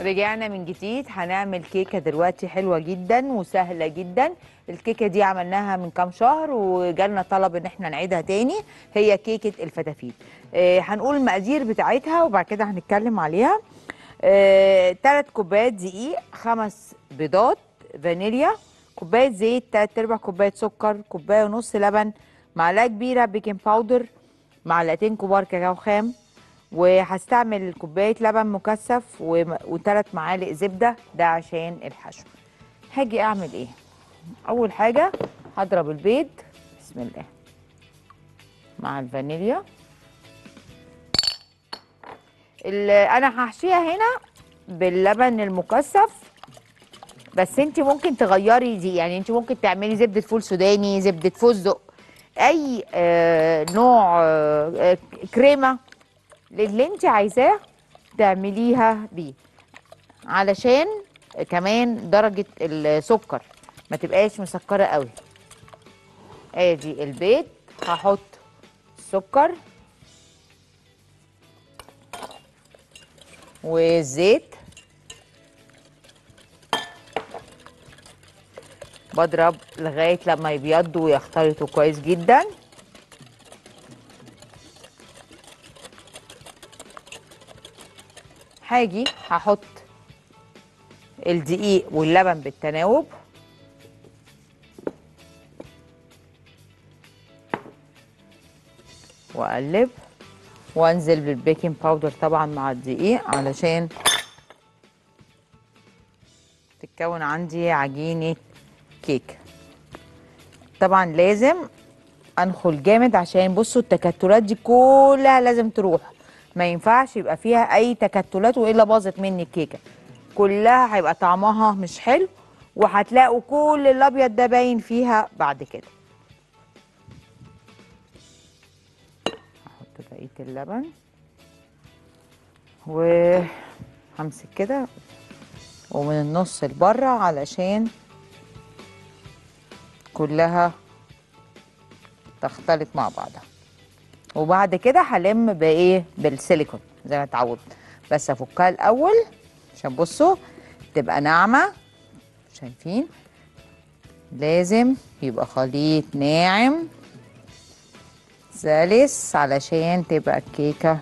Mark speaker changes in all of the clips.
Speaker 1: رجعنا من جديد. هنعمل كيكة دلوقتي حلوة جدا وسهلة جدا. الكيكة دي عملناها من كام شهر وجالنا طلب إن إحنا نعيدها تاني. هي كيكة الفتافيت. آه هنقول المقادير بتاعتها وبعد كده هنتكلم عليها. آه تلات كوبايات دقيق خمس بيضات فانيليا كوباية زيت تلات أرباع كوباية سكر كوباية ونص لبن معلقة كبيرة baking powder معلقتين كبار كاكاو خام. وهستعمل كوباية لبن مكثف وثلاث معالق زبدة ده عشان الحشو. هاجي أعمل إيه؟ أول حاجة هضرب البيض. بسم الله. مع الفانيليا. ال- أنا هحشيها هنا باللبن المكثف. بس أنت ممكن تغيري دي يعني أنت ممكن تعملي زبدة فول سوداني زبدة فستق أي آه نوع آه آه، كريمة. اللي انت عايزاه تعمليها بيه. علشان كمان درجة السكر ما تبقاش مسكرة قوي. ادي البيض هحط السكر والزيت. بضرب لغاية لما يبيضوا ويختلطوا كويس جدا. هاجي هحط الدقيق واللبن بالتناوب. وأقلب. وأنزل بال baking powder طبعا مع الدقيق علشان تتكون عندي عجينة كيك. طبعا لازم أنخل جامد عشان بصوا التكتلات دي كلها لازم تروح. ما ينفعش يبقى فيها أي تكتلات وإلا باظت مني الكيكة. كلها هيبقى طعمها مش حلو وهتلاقوا كل الأبيض ده باين فيها بعد كده. هحط بقية اللبن. وهمسك كده ومن النص لبره علشان كلها تختلط مع بعضها. وبعد كده هلم بإيه؟ بالسيليكون زي ما اتعودت. بس افكها الأول عشان بصوا تبقى ناعمة. شايفين؟ لازم يبقى خليط ناعم. سلس علشان تبقى الكيكة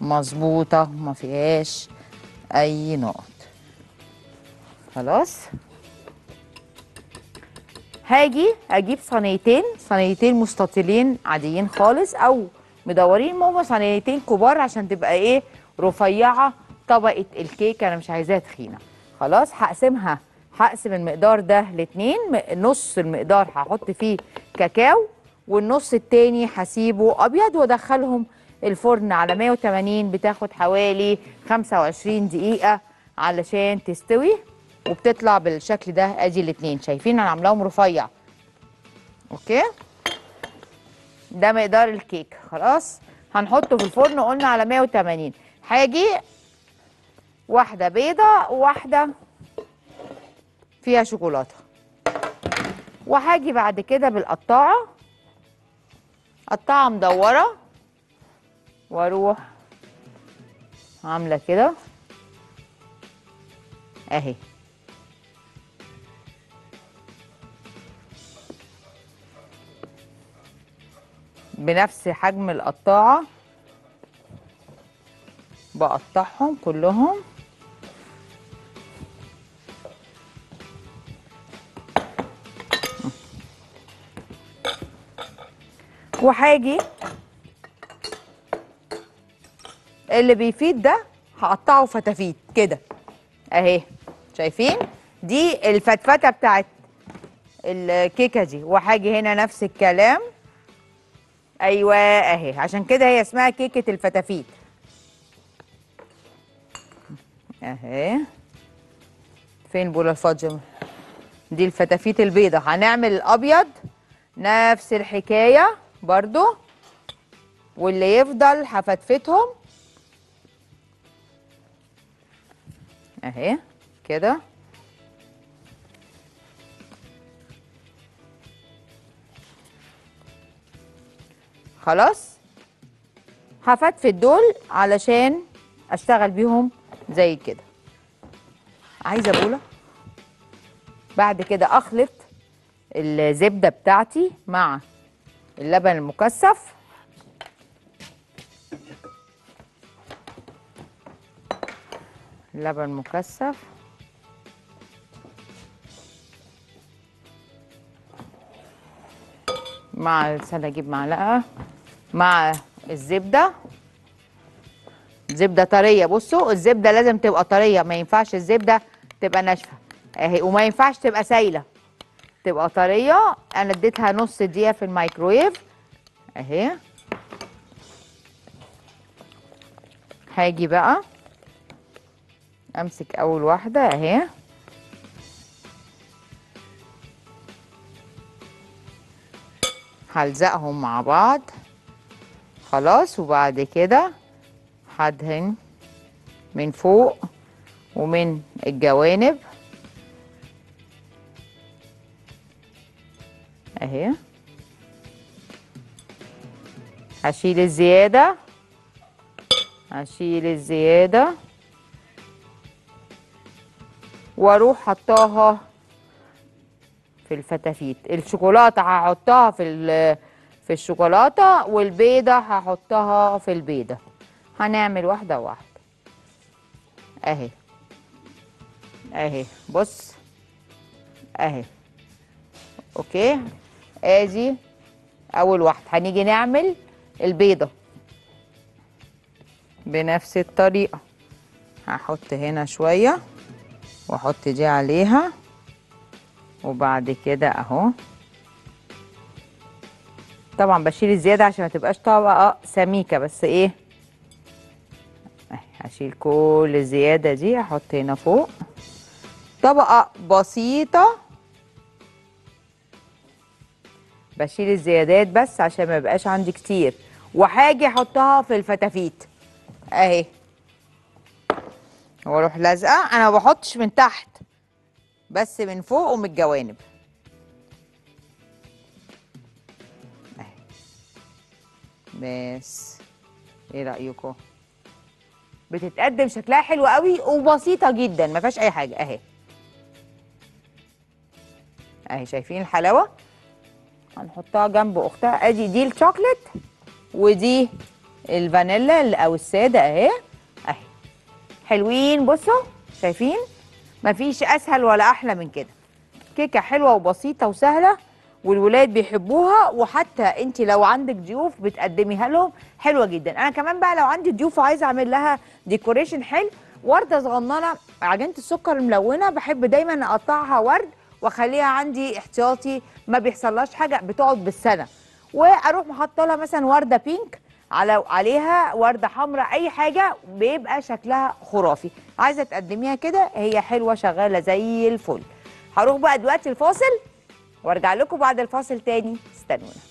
Speaker 1: مظبوطة ما فيهاش أي نقط. خلاص؟ هاجي أجيب صينيتين صينيتين مستطيلين عاديين خالص أو مدورين ماما صينيتين كبار عشان تبقى إيه رفيعة طبقة الكيكة أنا مش عايزاها تخينة. خلاص هقسمها. هقسم المقدار ده لاتنين نص المقدار هحط فيه كاكاو والنص التاني هسيبه أبيض وأدخلهم الفرن على 180 بتاخد حوالي 25 دقيقة علشان تستوي. وبتطلع بالشكل ده. ادي الاتنين شايفين أنا عاملاهم رفيع. أوكي؟ ده مقدار الكيك. خلاص هنحطه في الفرن. قلنا على 180 هاجي واحدة بيضة وواحده فيها شوكولاتة. وهاجي بعد كده بالقطاعة. قطاعة مدورة. وأروح عاملة كده. اهي. بنفس حجم القطاعة. بقطعهم كلهم. وهاجي. الأبيض ده هقطعه فتافيت كده. اهي شايفين؟ دي الفتفته بتاعت الكيكه دي. وهاجي هنا نفس الكلام. أيوه أهي. عشان كده هي اسمها كيكة الفتافيت. أهي. فين البولة الفاضيه دي الفتافيت البيضة. هنعمل الابيض نفس الحكاية برضو. واللي يفضل هفتفتهم. أهي. كده. خلاص. هفتفت دول علشان أشتغل بيهم زي كده. عايزة بوله بعد كده أخلط الزبدة بتاعتي مع اللبن المكثف. لبن مكثف مع استنى أجيب معلقة. مع الزبدة. زبدة طرية. بصوا الزبدة لازم تبقى طرية ما ينفعش الزبدة تبقى ناشفة. اهي وما ينفعش تبقى سايلة. تبقى طرية. أنا اديتها نص دقيقة في الميكرويف. اهي. هاجي بقى. أمسك أول واحدة. اهي. هلزقهم مع بعض. خلاص وبعد كده هدهن من فوق ومن الجوانب. اهي. هشيل الزيادة. هشيل الزيادة. وأروح حطاها في الفتافيت. الشوكولاتة هحطها في في الشوكولاتة والبيضة هحطها في البيضة. هنعمل واحدة واحدة. أهي. أهي. بص. أهي. okay. ادي أول واحدة هنيجي نعمل البيضة. بنفس الطريقة. هحط هنا شوية. وأحط دي عليها. وبعد كده أهو. طبعا بشيل الزيادة عشان ما تبقاش طبقة سميكة. بس إيه؟ هشيل كل الزيادة دي أحط هنا فوق. طبقة بسيطة. بشيل الزيادات بس عشان ما يبقاش عندي كتير. وهاجي أحطها في الفتافيت. أهي. وأروح لازقة. أنا ما بحطش من تحت بس من فوق ومن الجوانب. بس إيه رايكم بتتقدم شكلها حلو قوي وبسيطة جدا. ما فيهاش أي حاجة. أهي. أهي. شايفين الحلاوة؟ هنحطها جنب أختها. أدي دي الشوكليت ودي الفانيلا أو السادة. أهي. أهي. حلوين. بصوا. شايفين؟ مفيش أسهل ولا أحلى من كده. كيكة حلوة وبسيطة وسهلة. والولاد بيحبوها وحتى انت لو عندك ضيوف بتقدميها لهم. حلوة جدا. أنا كمان بقى لو عندي ضيوف وعايزة أعمل لها ديكوريشن حلو وردة صغننة عجينة السكر الملونه بحب دايما أقطعها ورد وأخليها عندي احتياطي ما بيحصلهاش حاجة بتقعد بالسنة. وأروح محطه لها مثلا وردة بينك على عليها وردة حمراء أي حاجة بيبقى شكلها خرافي. عايزة تقدميها كده هي حلوة شغالة زي الفل. هروح بقى دلوقتي الفاصل. وارجع لكم بعد الفاصل تاني استنونا.